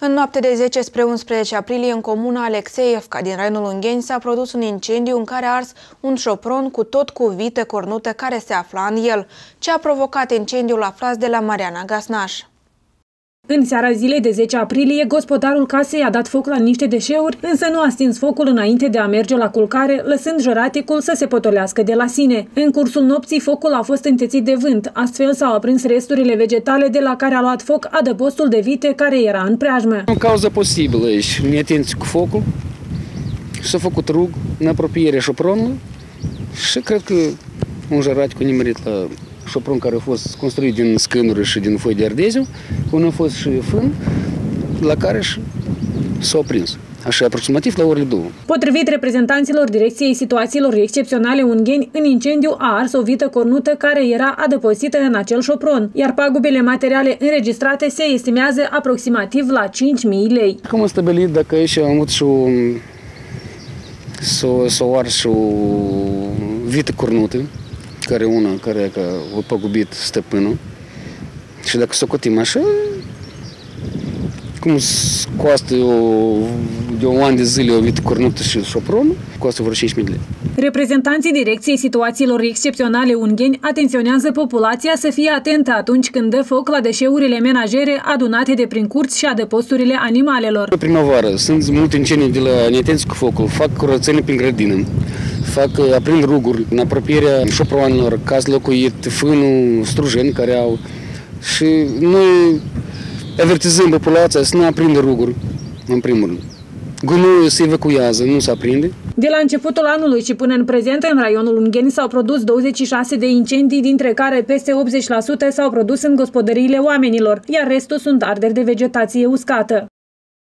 În noapte de 10 spre 11 aprilie, în comuna Alexeevca din Raionul Ungheni s-a produs un incendiu în care a ars un șopron cu tot cu vite cornute care se afla în el. Ce a provocat incendiul aflați de la Mariana Gasnaș. În seara zilei de 10 aprilie, gospodarul casei a dat foc la niște deșeuri, însă nu a stins focul înainte de a merge la culcare, lăsând jăraticul să se potolească de la sine. În cursul nopții, focul a fost întețit de vânt, astfel s-au aprins resturile vegetale de la care a luat foc adăpostul de vite care era în preajmă. O cauză posibilă aici, neatenție cu focul, s-a făcut rug în apropierea șopronului și cred că un jăratic a nimerit la șopron care a fost construit din scânuri și din foi de ardeziu, unde a fost și fân, la care s-a prins așa aproximativ la orele două. Potrivit reprezentanților Direcției Situațiilor Excepționale Ungheni, în incendiu a ars o vită cornută care era adăposită în acel șopron, iar pagubele materiale înregistrate se estimează aproximativ la 5.000 lei. Cum am stabilit dacă aici am avut și o, s-o, ars și o vită cornută, care una care a păgubit stăpânul. Și dacă socotim așa, cum costă o, de un an de zile o vită cornută și șopron, costă vreo 5.000 de lei. Reprezentanții Direcției Situațiilor Excepționale Ungheni atenționează populația să fie atentă atunci când dă foc la deșeurile menajere adunate de prin curți și adăposturile animalelor. Primăvară sunt multe incendii de la netenți cu focul, fac curățenie prin grădină fac, uh, aprind ruguri în apropierea șoproanelor, ca să locuit fânul, strujeni care au. Și noi avertizăm populația să nu aprindă ruguri, în primul rând. Gunoiul se evacuează, nu se aprinde. De la începutul anului și până în prezent, în raionul Ungheni s-au produs 26 de incendii, dintre care peste 80% s-au produs în gospodăriile oamenilor, iar restul sunt arderi de vegetație uscată.